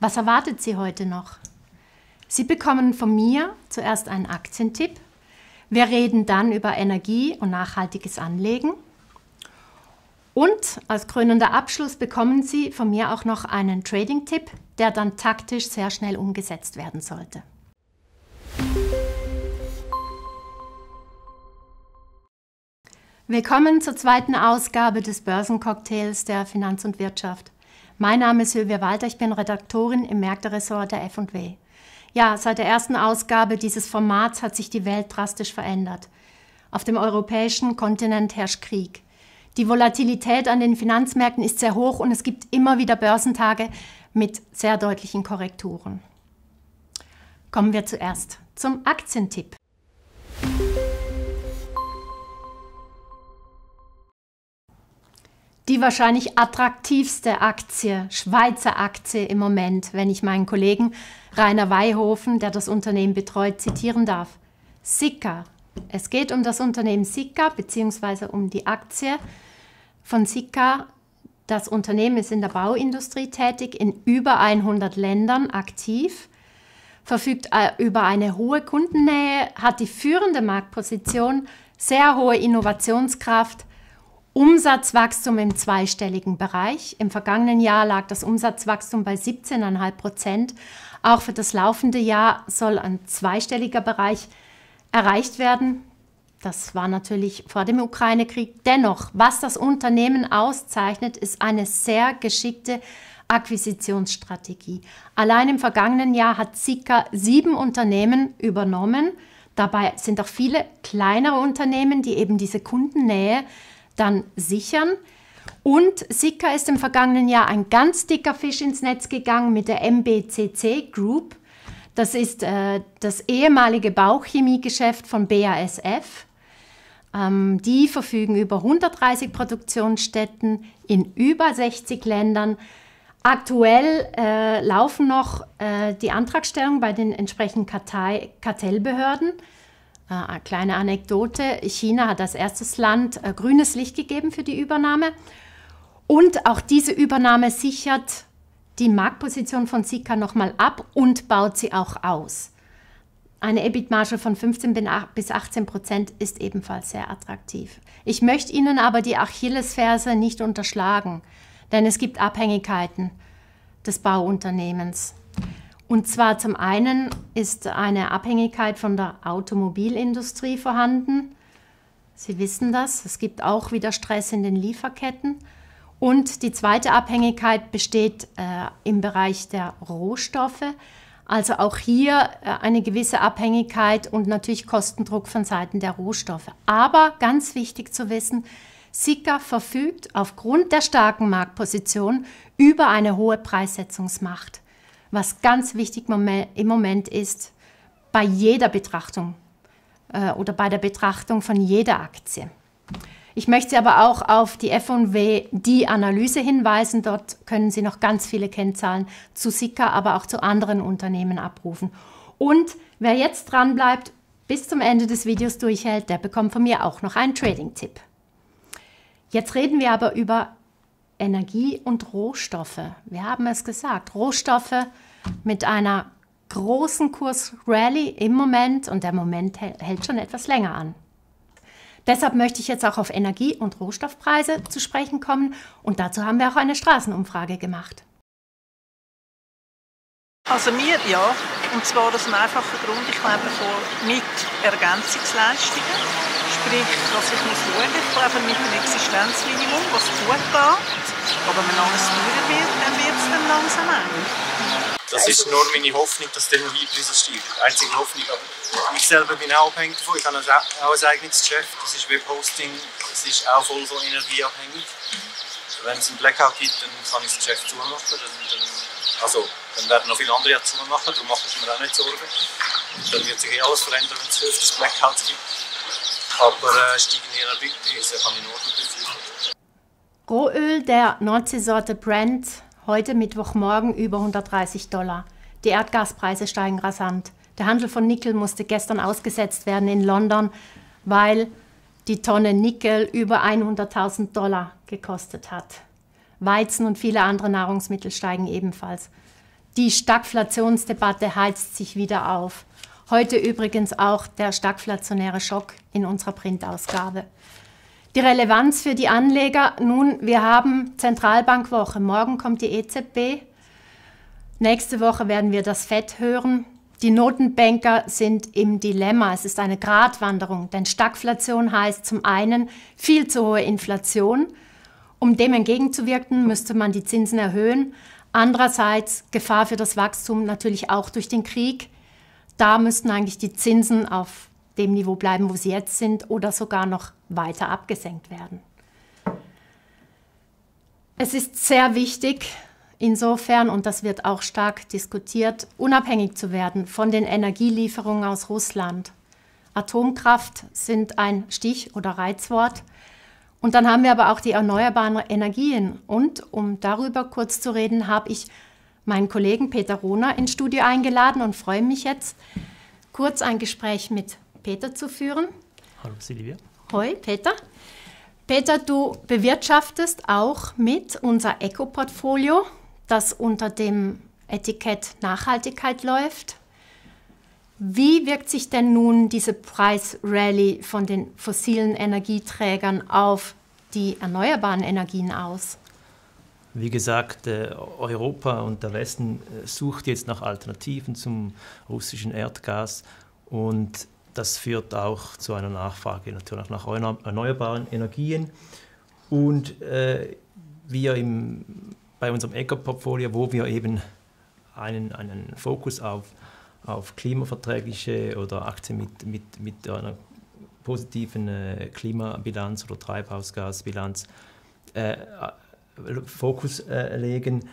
Was erwartet Sie heute noch? Sie bekommen von mir zuerst einen Aktientipp. Wir reden dann über Energie und nachhaltiges Anlegen. Und als krönender Abschluss bekommen Sie von mir auch noch einen Trading-Tipp, der dann taktisch sehr schnell umgesetzt werden sollte. Willkommen zur zweiten Ausgabe des Börsencocktails der Finanz und Wirtschaft. Mein Name ist Sylvia Walter, ich bin Redaktorin im Märkteressort der F&W. Ja, seit der ersten Ausgabe dieses Formats hat sich die Welt drastisch verändert. Auf dem europäischen Kontinent herrscht Krieg. Die Volatilität an den Finanzmärkten ist sehr hoch und es gibt immer wieder Börsentage mit sehr deutlichen Korrekturen. Kommen wir zuerst zum Aktientipp. Die wahrscheinlich attraktivste Aktie, Schweizer Aktie im Moment, wenn ich meinen Kollegen Rainer Weihofen, der das Unternehmen betreut, zitieren darf. Sika. Es geht um das Unternehmen Sika bzw. um die Aktie von Sika. Das Unternehmen ist in der Bauindustrie tätig, in über 100 Ländern aktiv, verfügt äh, über eine hohe Kundennähe, hat die führende Marktposition, sehr hohe Innovationskraft, Umsatzwachstum im zweistelligen Bereich. Im vergangenen Jahr lag das Umsatzwachstum bei 17,5 Prozent. Auch für das laufende Jahr soll ein zweistelliger Bereich erreicht werden. Das war natürlich vor dem Ukraine-Krieg. Dennoch, was das Unternehmen auszeichnet, ist eine sehr geschickte Akquisitionsstrategie. Allein im vergangenen Jahr hat Sika sieben Unternehmen übernommen. Dabei sind auch viele kleinere Unternehmen, die eben diese Kundennähe dann sichern. Und Sika ist im vergangenen Jahr ein ganz dicker Fisch ins Netz gegangen mit der MBCC Group. Das ist äh, das ehemalige Bauchchemiegeschäft von BASF. Ähm, die verfügen über 130 Produktionsstätten in über 60 Ländern. Aktuell äh, laufen noch äh, die Antragstellungen bei den entsprechenden Kartei Kartellbehörden. Äh, eine kleine Anekdote. China hat als erstes Land äh, grünes Licht gegeben für die Übernahme. Und auch diese Übernahme sichert die Marktposition von Sika nochmal ab und baut sie auch aus. Eine EBIT-Marge von 15 bis 18 Prozent ist ebenfalls sehr attraktiv. Ich möchte Ihnen aber die Achillesferse nicht unterschlagen, denn es gibt Abhängigkeiten des Bauunternehmens. Und zwar zum einen ist eine Abhängigkeit von der Automobilindustrie vorhanden. Sie wissen das, es gibt auch wieder Stress in den Lieferketten. Und die zweite Abhängigkeit besteht äh, im Bereich der Rohstoffe. Also auch hier äh, eine gewisse Abhängigkeit und natürlich Kostendruck von Seiten der Rohstoffe. Aber ganz wichtig zu wissen, Sika verfügt aufgrund der starken Marktposition über eine hohe Preissetzungsmacht was ganz wichtig im Moment ist bei jeder Betrachtung äh, oder bei der Betrachtung von jeder Aktie. Ich möchte aber auch auf die F&W die Analyse hinweisen. Dort können Sie noch ganz viele Kennzahlen zu Sika, aber auch zu anderen Unternehmen abrufen. Und wer jetzt dran bleibt, bis zum Ende des Videos durchhält, der bekommt von mir auch noch einen Trading-Tipp. Jetzt reden wir aber über Energie und Rohstoffe. Wir haben es gesagt, Rohstoffe mit einer großen Kursrally im Moment und der Moment hält schon etwas länger an. Deshalb möchte ich jetzt auch auf Energie- und Rohstoffpreise zu sprechen kommen und dazu haben wir auch eine Straßenumfrage gemacht. Also mir ja, und zwar aus einem einfachen Grund, ich lebe von mit Ergänzungsleistungen, sprich, dass ich muss schauen, ich lebe mit dem Existenzminimum, was gut geht, aber wenn alles teurer wird, dann wird es dann langsam eng. Das ist nur meine Hoffnung, dass die Energiepreise steigen. Die einzige Hoffnung. Aber ich selber bin auch abhängig davon. Ich habe auch ein eigenes Geschäft. Das ist Webhosting. Das ist auch voll von Energie abhängig. Wenn es einen Blackout gibt, dann kann ich das Geschäft zumachen. Dann, dann, also, dann werden noch viele andere zumachen. Darum mache ich mir auch nicht Sorgen. Dann wird sich eh alles verändern, wenn es öfters Blackouts gibt. Aber äh, steigen die Energiepreise kann ich nur befürchten. Rohöl der Nordseesorte Brent Heute Mittwochmorgen über 130 Dollar. Die Erdgaspreise steigen rasant. Der Handel von Nickel musste gestern ausgesetzt werden in London, weil die Tonne Nickel über 100.000 Dollar gekostet hat. Weizen und viele andere Nahrungsmittel steigen ebenfalls. Die Stagflationsdebatte heizt sich wieder auf. Heute übrigens auch der stagflationäre Schock in unserer Printausgabe. Die Relevanz für die Anleger, nun, wir haben Zentralbankwoche. Morgen kommt die EZB. Nächste Woche werden wir das FED hören. Die Notenbanker sind im Dilemma. Es ist eine Gratwanderung, denn Stagflation heißt zum einen viel zu hohe Inflation. Um dem entgegenzuwirken, müsste man die Zinsen erhöhen. Andererseits Gefahr für das Wachstum natürlich auch durch den Krieg. Da müssten eigentlich die Zinsen auf dem Niveau bleiben, wo sie jetzt sind, oder sogar noch weiter abgesenkt werden. Es ist sehr wichtig, insofern, und das wird auch stark diskutiert, unabhängig zu werden von den Energielieferungen aus Russland. Atomkraft sind ein Stich- oder Reizwort. Und dann haben wir aber auch die erneuerbaren Energien. Und um darüber kurz zu reden, habe ich meinen Kollegen Peter Rohner ins Studio eingeladen und freue mich jetzt, kurz ein Gespräch mit Peter zu führen. Hallo Silvia. Hoi, Peter. Peter, du bewirtschaftest auch mit unser Eco-Portfolio, das unter dem Etikett Nachhaltigkeit läuft. Wie wirkt sich denn nun diese Preisrally von den fossilen Energieträgern auf die erneuerbaren Energien aus? Wie gesagt, äh, Europa und der Westen äh, sucht jetzt nach Alternativen zum russischen Erdgas und das führt auch zu einer Nachfrage natürlich nach erneuerbaren Energien. Und äh, wir im, bei unserem Eco-Portfolio, wo wir eben einen, einen Fokus auf, auf klimaverträgliche oder Aktien mit, mit, mit einer positiven äh, Klimabilanz oder Treibhausgasbilanz äh, Fokus äh, legen.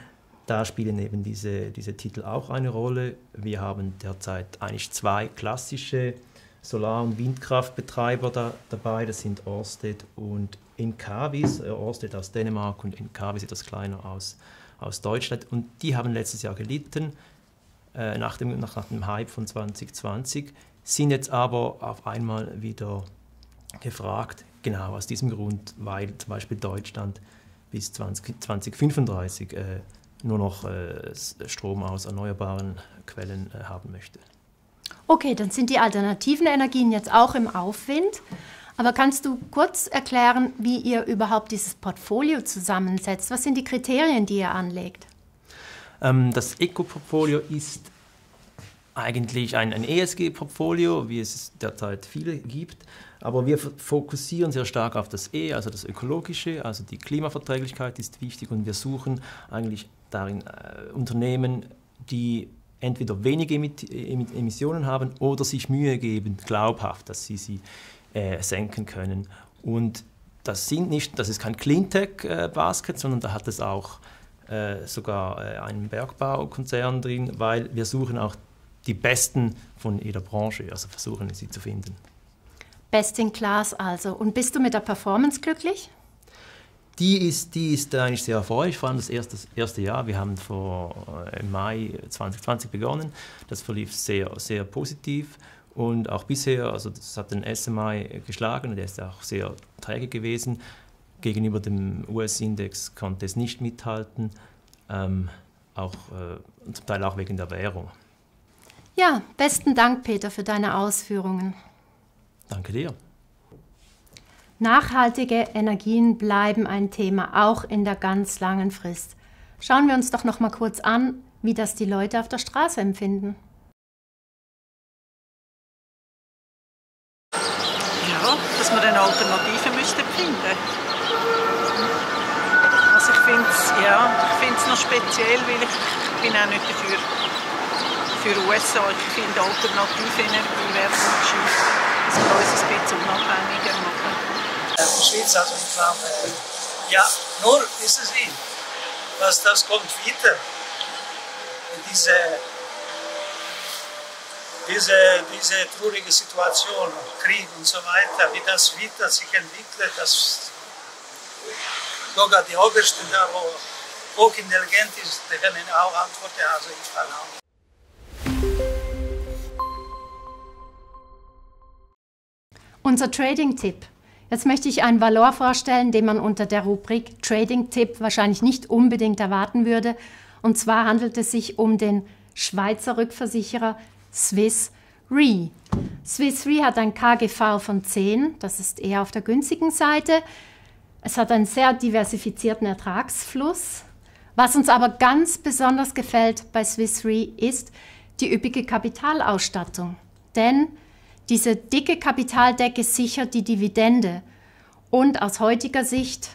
Da spielen eben diese, diese Titel auch eine Rolle. Wir haben derzeit eigentlich zwei klassische Solar- und Windkraftbetreiber da, dabei. Das sind Orsted und Encavis. Äh, Orsted aus Dänemark und Encavis etwas kleiner aus, aus Deutschland. Und die haben letztes Jahr gelitten äh, nach, dem, nach, nach dem Hype von 2020, sind jetzt aber auf einmal wieder gefragt, genau aus diesem Grund, weil zum Beispiel Deutschland bis 20, 2035 äh, nur noch äh, Strom aus erneuerbaren Quellen äh, haben möchte. Okay, dann sind die alternativen Energien jetzt auch im Aufwind. Aber kannst du kurz erklären, wie ihr überhaupt dieses Portfolio zusammensetzt? Was sind die Kriterien, die ihr anlegt? Ähm, das Eco-Portfolio ist eigentlich ein, ein ESG-Portfolio, wie es derzeit viele gibt. Aber wir fokussieren sehr stark auf das E, also das Ökologische, also die Klimaverträglichkeit ist wichtig und wir suchen eigentlich darin äh, Unternehmen, die entweder wenige Emissionen haben oder sich Mühe geben, glaubhaft, dass sie sie äh, senken können. Und das sind nicht, das ist kein Cleantech-Basket, äh, sondern da hat es auch äh, sogar äh, einen Bergbaukonzern drin, weil wir suchen auch die Besten von jeder Branche, also versuchen sie zu finden. Best in Class also. Und bist du mit der Performance glücklich? Die ist, die ist eigentlich sehr erfreulich, vor allem das erste, erste Jahr. Wir haben vor, äh, im Mai 2020 begonnen. Das verlief sehr, sehr positiv. Und auch bisher, also das hat den SMI geschlagen, der ist auch sehr träge gewesen. Gegenüber dem US-Index konnte es nicht mithalten, ähm, auch, äh, zum Teil auch wegen der Währung. Ja, besten Dank, Peter, für deine Ausführungen. Danke dir. Nachhaltige Energien bleiben ein Thema, auch in der ganz langen Frist. Schauen wir uns doch noch mal kurz an, wie das die Leute auf der Straße empfinden. Ja, dass man eine Alternative müsste finden. Also ich finde es ja, noch speziell, weil ich bin auch nicht dafür für USA. Ich finde alternative Energie wäre gut, dass wir uns ein bisschen unabhängiger machen. Die Schweiz, also ich glaube, ja, nur es ihn. Was das kommt wieder. Diese, diese, diese traurige Situation, Krieg und so weiter, wie das wieder sich entwickelt, dass sogar die Obersten da, wo hochintelligent ist, die können auch antworten, also ich kann auch. Unser Trading-Tipp. Jetzt möchte ich einen Valor vorstellen, den man unter der Rubrik Trading-Tipp wahrscheinlich nicht unbedingt erwarten würde. Und zwar handelt es sich um den Schweizer Rückversicherer Swiss Re. Swiss Re hat ein KGV von 10, das ist eher auf der günstigen Seite. Es hat einen sehr diversifizierten Ertragsfluss. Was uns aber ganz besonders gefällt bei Swiss Re ist die üppige Kapitalausstattung. Denn diese dicke Kapitaldecke sichert die Dividende. Und aus heutiger Sicht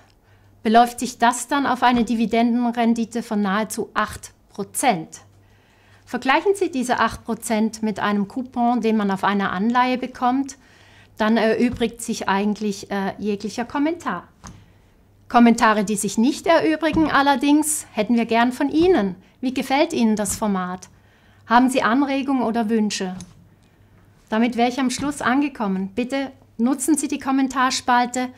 beläuft sich das dann auf eine Dividendenrendite von nahezu 8% Vergleichen Sie diese 8% mit einem Coupon, den man auf einer Anleihe bekommt, dann erübrigt sich eigentlich äh, jeglicher Kommentar. Kommentare, die sich nicht erübrigen allerdings, hätten wir gern von Ihnen. Wie gefällt Ihnen das Format? Haben Sie Anregungen oder Wünsche? Damit wäre ich am Schluss angekommen. Bitte nutzen Sie die Kommentarspalte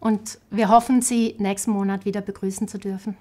und wir hoffen, Sie nächsten Monat wieder begrüßen zu dürfen.